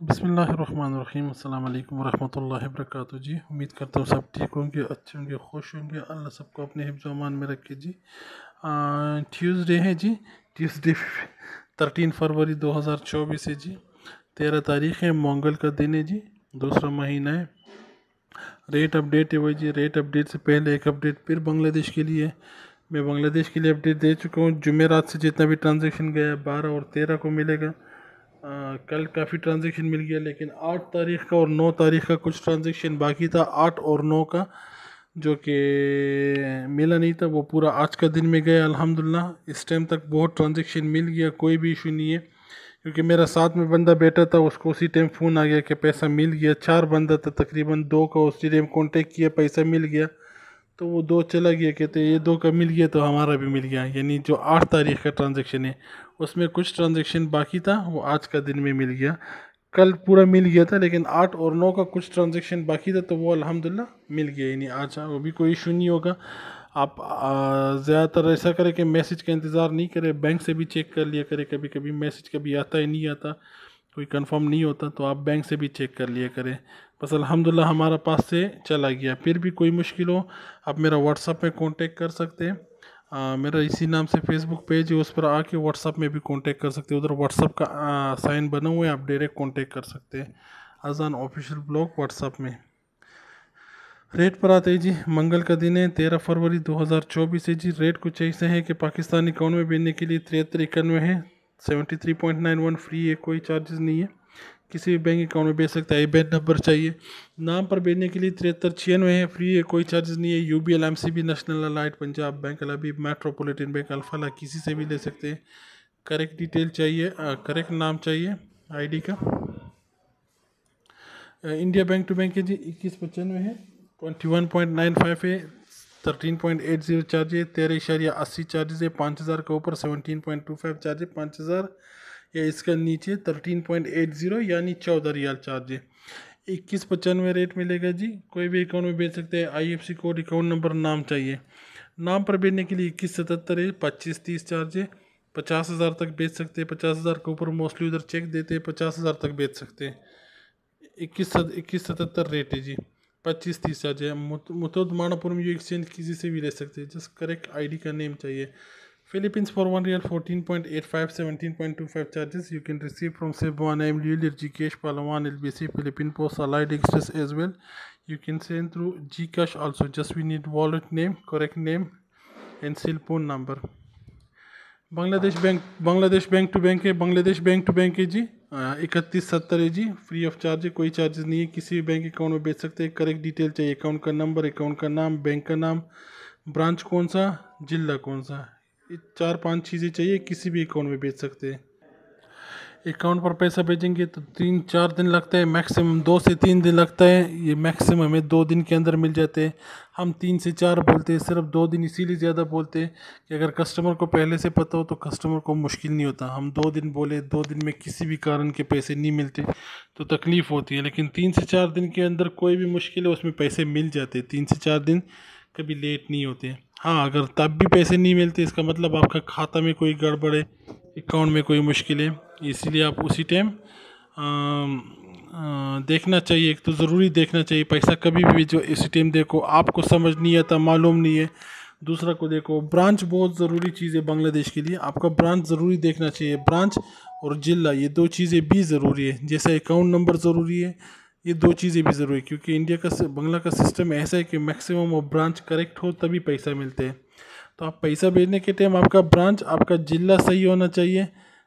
बसमीम अल्लाम वरहमल वरक जी, उम्मीद करता हूँ सब ठीक होंगे, अच्छे होंगे, खुश होंगे। अल्लाह सबको अपने हिफ्ज़मान में रखे। जी ट्यूसडे है जी ट्यूसडे थर्टीन फरवरी 2024 है जी। तेरह तारीख़ है, मंगल का दिन है जी, दूसरा महीना है। रेट अपडेट है वही जी रेट अपडेट से पहले एक अपडेट फिर बांग्लादेश के लिए। मैं बांग्लादेश के लिए अपडेट दे चुका हूँ। जुमेरात से जितना भी ट्रांजेक्शन गया, बारह और तेरह को मिलेगा। कल काफ़ी ट्रांजेक्शन मिल गया, लेकिन आठ तारीख का और नौ तारीख का कुछ ट्रांजेक्शन बाकी था। आठ और नौ का, जो कि मिला नहीं था, वो पूरा आज का दिन में गया, अल्हम्दुलिल्लाह। इस टाइम तक बहुत ट्रांजेक्शन मिल गया, कोई भी इशू नहीं है। क्योंकि मेरा साथ में बंदा बैठा था, उसको उसी टाइम फ़ोन आ गया कि पैसा मिल गया। चार बंदा था, तकरीबन दो का उसी टाइम कॉन्टेक्ट किया, पैसा मिल गया। तो वो दो चला गया कहते ये दो का मिल गया तो हमारा भी मिल गया। यानी जो आठ तारीख का ट्रांजेक्शन है, उसमें कुछ ट्रांजेक्शन बाकी था, वो आज का दिन में मिल गया। कल पूरा मिल गया था, लेकिन आठ और नौ का कुछ ट्रांजेक्शन बाकी था तो वो अल्हम्दुलिल्लाह मिल गया। यानी आज वो भी कोई इशू नहीं होगा। आप ज़्यादातर ऐसा करें कि मैसेज का इंतज़ार नहीं करें बैंक से भी चेक कर लिया करें। कभी कभी मैसेज कभी आता है नहीं आता, कोई कंफर्म नहीं होता तो आप बैंक से भी चेक कर लिया करें। बस अल्हम्दुलिल्लाह हमारा पास से चला गया। फिर भी कोई मुश्किल हो आप मेरा व्हाट्सअप में कांटेक्ट कर सकते हैं। आ, मेरा इसी नाम से फेसबुक पेज है उस पर आके व्हाट्सअप में भी कांटेक्ट कर सकते हैं। उधर व्हाट्सअप का साइन बना हुआ है आप डायरेक्ट कांटेक्ट कर सकते हैं। अजान ऑफिशियल ब्लॉग व्हाट्सअप में। रेट पर आते जी मंगल का दिन है तेरह फरवरी 2024 है जी। रेट कुछ ऐसे है कि पाकिस्तानी अकाउंट में भेजने के लिए तिहत्तर इक्यानवे है। Seventy three point nine one free है कोई चार्जेस नहीं है। किसी भी बैंक अकाउंट में भेज सकते हैं आई नंबर चाहिए। नाम पर भेजने के लिए तिहत्तर छियानवे है फ्री है, कोई चार्जेस नहीं है। U B L M C B National Allied Punjab Bank अलाबी metropolitan bank Alfalah किसी से भी ले सकते हैं। करेक्ट डिटेल चाहिए करेक्ट नाम चाहिए आईडी का। इंडिया बैंक टू बैंक है जी, इक्कीस पचानवे है twenty one point nine five है thirteen point eight zero charge है, तेरह इशारिया अस्सी चार्जेज है, पाँच हज़ार के ऊपर seventeen point two five charge है, पाँच हज़ार या इसका नीचे थर्टीन पॉइंट एट ज़ीरो यानी चौदह रियाल चार्ज है। इक्कीस पचानवे रेट मिलेगा जी। कोई भी अकाउंट में भेज सकते हैं। I F C code account number नाम चाहिए। नाम पर भेजने के लिए इक्कीस सतहत्तर है। पच्चीस तीस चार्ज है। पचास हज़ार तक बेच सकते हैं। पचास हज़ार के ऊपर मोस्टली उधर चेक देते हैं। पचास हज़ार तक बेच सकते हैं। इक्कीस इक्कीस सतहत्तर रेट है जी। पच्चीस तीस चार्ज है। मुतद में यू एक्सचेंज किसी से भी ले सकते हैं। जस्ट करेक्ट आईडी का नेम चाहिए। Philippines for one real 14.85 17.25 charges you can receive from Sebwan MLU Gcash Palawan LBC Philippine Post Allied Express as well you can send through Gcash also just we need wallet name correct name and cell phone number Bangladesh bank Bangladesh bank to bank है Bangladesh bank to bank है जी इकतीस सत्तर है जी free of charge है कोई charges नहीं है किसी भी बैंक अकाउंट में बेच सकते हैं करेक्ट डिटेल चाहिए अकाउंट का नंबर अकाउंट का नाम बैंक का नाम ब्रांच कौन सा जिला कौन सा चार पाँच चीज़ें चाहिए, किसी भी अकाउंट में भेज सकते हैं। अकाउंट पर पैसा भेजेंगे तो तीन, चार दिन लगता है मैक्सिमम दो से तीन दिन लगता है। ये मैक्सिमम हमें दो दिन के अंदर मिल जाते हैं। हम तीन से चार बोलते हैं, सिर्फ़ दो दिन इसीलिए ज़्यादा बोलते हैं कि अगर कस्टमर को पहले से पता हो तो कस्टमर को मुश्किल नहीं होता। हम दो दिन बोले, दो दिन में किसी भी कारण के पैसे नहीं मिलते तो तकलीफ़ होती है। लेकिन तीन से चार दिन के अंदर कोई भी मुश्किल है, उसमें पैसे मिल जाते तीन से चार दिन कभी लेट नहीं होते हाँ। अगर तब भी पैसे नहीं मिलते, इसका मतलब आपका खाता में कोई गड़बड़ है अकाउंट में कोई मुश्किल है, इसीलिए आप उसी टाइम देखना चाहिए, एक तो ज़रूरी देखना चाहिए, पैसा कभी भी जो इसी टाइम देखो, आपको समझ नहीं आता, मालूम नहीं है। दूसरा को देखो ब्रांच बहुत ज़रूरी चीज़ है बांग्लादेश के लिए, आपका ब्रांच ज़रूरी देखना चाहिए ब्रांच और ज़िला, ये दो चीज़ें भी ज़रूरी है। जैसे अकाउंट नंबर ज़रूरी है ये दो चीज़ें भी ज़रूरी क्योंकि इंडिया का बंगला का सिस्टम ऐसा है कि मैक्सिमम वो ब्रांच करेक्ट हो तभी पैसा मिलते हैं। तो आप पैसा भेजने के टाइम आपका ब्रांच आपका ज़िला सही होना चाहिए।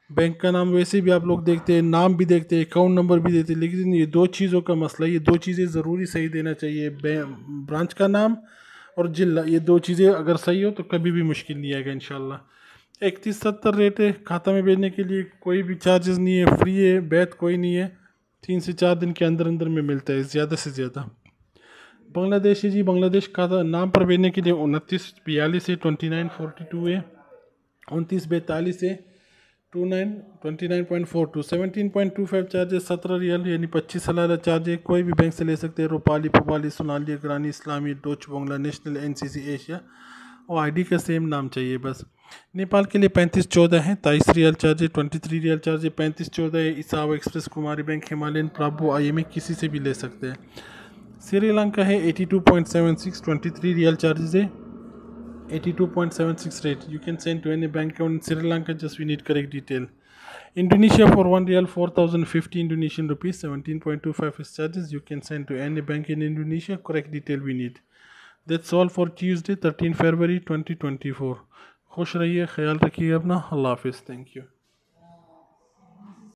बैंक का नाम वैसे भी आप लोग देखते हैं, नाम भी देखते हैं अकाउंट नंबर भी देते हैं, लेकिन ये दो चीज़ों का मसला ये दो चीज़ें ज़रूरी सही देना चाहिए ब्रांच का नाम और ज़िला। ये दो चीज़ें अगर सही हो तो कभी भी मुश्किल नहीं आएगा इन इकतीस सत्तर रेट है, खाता में भेजने के लिए कोई भी चार्जेस नहीं है फ्री है, बैत कोई नहीं है। तीन से चार दिन के अंदर अंदर में मिलता है, ज़्यादा से ज़्यादा। बांग्लादेश जी, बांग्लादेश का नाम पर भेजने के लिए उनतीस, बयालीस है ट्वेंटी नाइन फोर्टी टू है, उनतीस, बैतालीस है two nine twenty nine point four two seventeen point two five charges सत्रह रियल, यानी पच्चीस सलाला चार्ज है। कोई भी बैंक से ले सकते हैं, Rupali, Pubali, Sonali Agrani Islami, Dutch, Bangla, national N C C Asia और आई डी का सेम नाम चाहिए बस। नेपाल के लिए पैंतीस चौदह है तेईस रियल चार्ज है ट्वेंटी थ्री रियल चार्ज है पैंतीस चौदह है, इसाव express, Kumari bank, Himalayan Prabhu I M किसी से भी ले सकते हैं। श्रीलंका है, eighty two point seven six, twenty three riyal charges है, eighty two point seven six rate you can send to any bank in Sri Lanka just we need correct detail Indonesia for one real 4050 Indonesian rupees 17.25 is charges. You can send to any bank in Indonesia, correct detail we need. That's all for Tuesday 13 February 2024 खुश रहिए ख्याल रखिए अपना। अल्लाह हाफिज़। Thank you